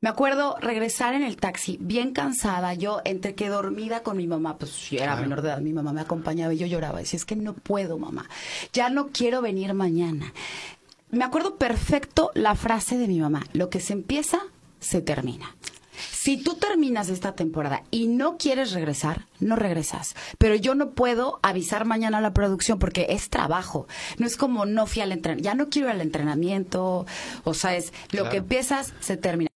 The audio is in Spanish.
Me acuerdo regresar en el taxi, bien cansada, yo entre que dormida con mi mamá, pues yo era menor de edad, mi mamá me acompañaba y yo lloraba. Decía, es que no puedo, mamá, ya no quiero venir mañana. Me acuerdo perfecto la frase de mi mamá, lo que se empieza, se termina. Si tú terminas esta temporada y no quieres regresar, no regresas. Pero yo no puedo avisar mañana a la producción porque es trabajo. No es como no fui al entrenamiento, ya no quiero ir al entrenamiento. O sea, es lo que empiezas, se termina.